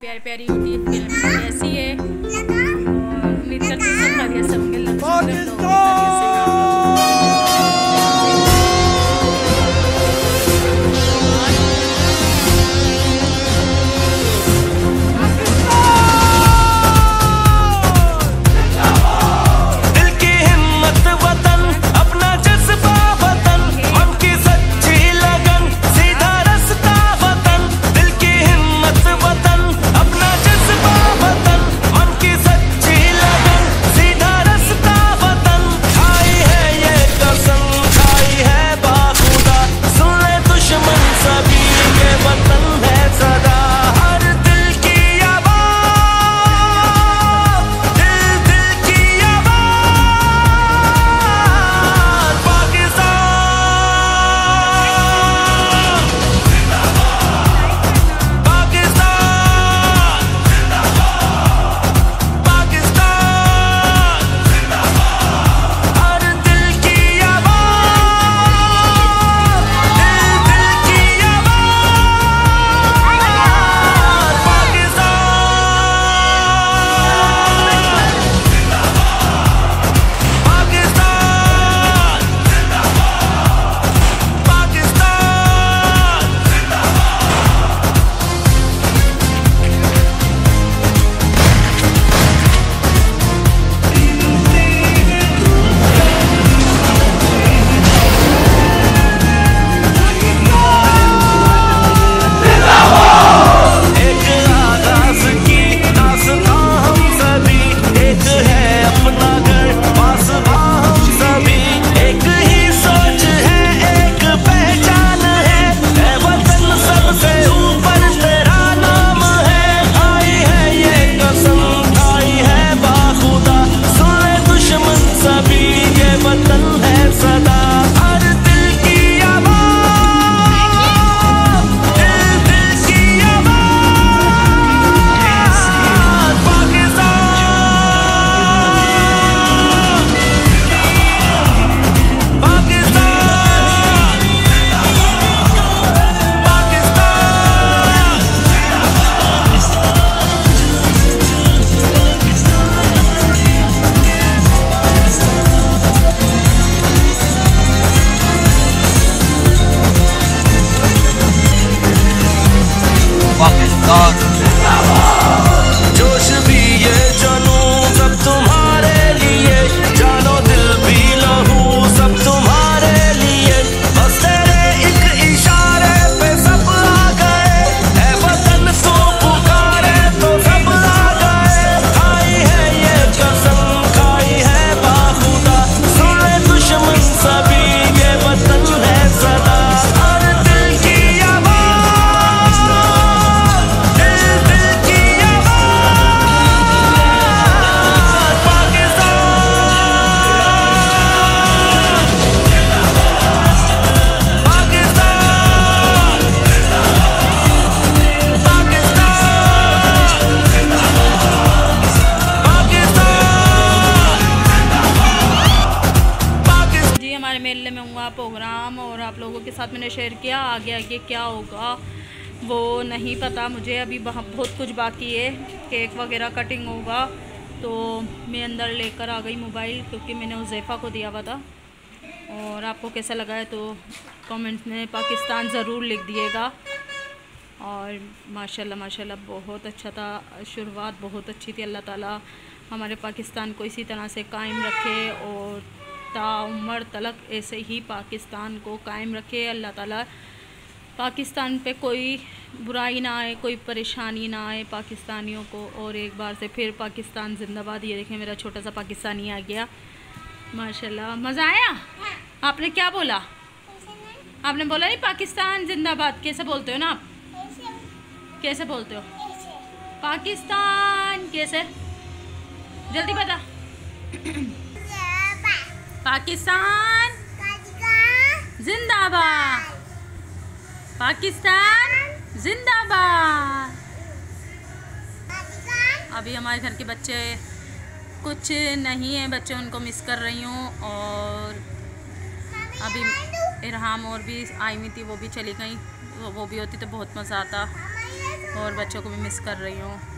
प्यारी प्यारी होती है। God. और आप लोगों के साथ मैंने शेयर किया आगे आगे क्या होगा, वो नहीं पता मुझे। अभी बहुत कुछ बाकी है। केक वगैरह कटिंग होगा तो मैं अंदर लेकर आ गई मोबाइल क्योंकि मैंने उज़ैफ़ा को दिया हुआ था। और आपको कैसा लगा है तो कमेंट्स में पाकिस्तान ज़रूर लिख दिएगा। और माशाल्लाह माशाल्लाह, बहुत अच्छा था। शुरुआत बहुत अच्छी थी, अल्लाह ताला हमारे पाकिस्तान को इसी तरह से कायम रखे और ताउमर तलक ऐसे ही पाकिस्तान को कायम रखे। अल्लाह ताला पाकिस्तान पे कोई बुराई ना आए कोई परेशानी ना आए पाकिस्तानियों को। और एक बार से फिर पाकिस्तान जिंदाबाद। ये देखें मेरा छोटा सा पाकिस्तानी आ गया। माशाल्लाह मज़ा आया? आपने क्या बोला? आपने बोला नहीं पाकिस्तान जिंदाबाद। कैसे बोलते हो ना आप? कैसे बोलते हो? पाकिस्तान कैसे? जल्दी बता। पाकिस्तान। जिंदाबाद। पाकिस्तान। जिंदाबाद। अभी हमारे घर के बच्चे कुछ नहीं है, बच्चे उनको मिस कर रही हूँ और अभी इरहाम और भी आई हुई थी, वो भी चली गई, वो- भी होती तो बहुत मज़ा आता और बच्चों को भी मिस कर रही हूँ।